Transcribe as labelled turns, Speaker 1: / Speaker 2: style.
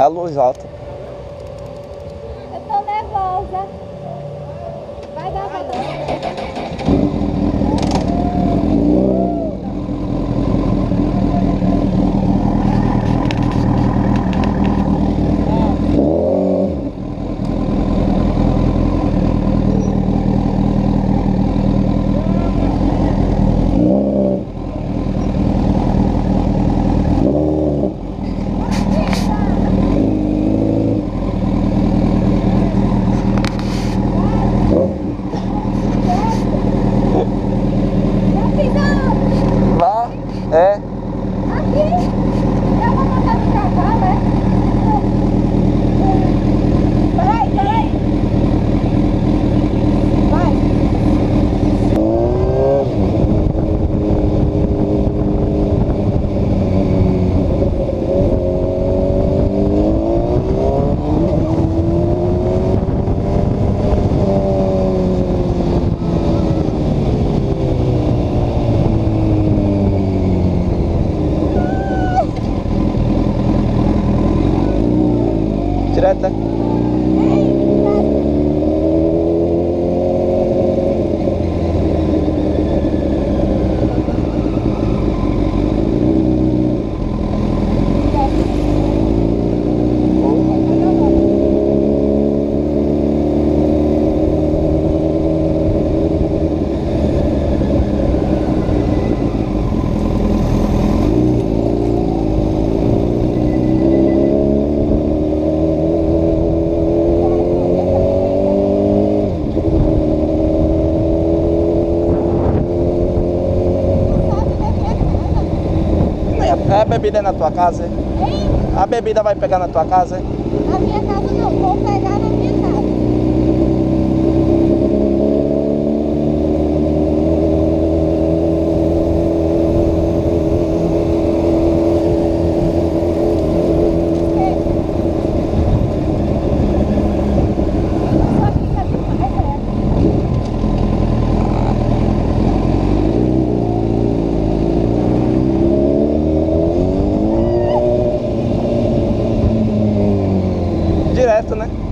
Speaker 1: A luz alta.
Speaker 2: Eu tô nervosa. Vai dar, vai dar.
Speaker 1: Direta. É a bebida é na tua casa? é?
Speaker 2: Hein?
Speaker 1: A bebida vai pegar na tua casa? é?
Speaker 2: A minha casa direto, né?